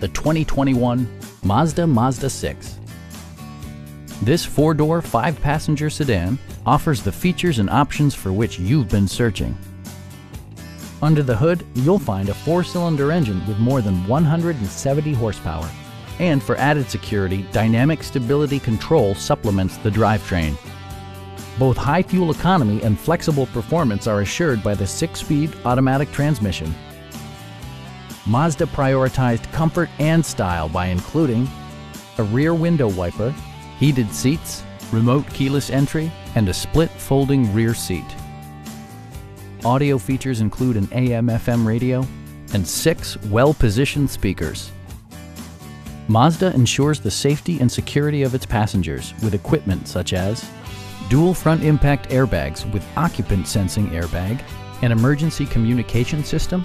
the 2021 Mazda Mazda 6. This four-door, five-passenger sedan offers the features and options for which you've been searching. Under the hood, you'll find a four-cylinder engine with more than 170 horsepower. And for added security, Dynamic Stability Control supplements the drivetrain. Both high fuel economy and flexible performance are assured by the six-speed automatic transmission. Mazda prioritized comfort and style by including a rear window wiper, heated seats, remote keyless entry, and a split folding rear seat. Audio features include an AM-FM radio and six well-positioned speakers. Mazda ensures the safety and security of its passengers with equipment such as dual front impact airbags with occupant sensing airbag, an emergency communication system,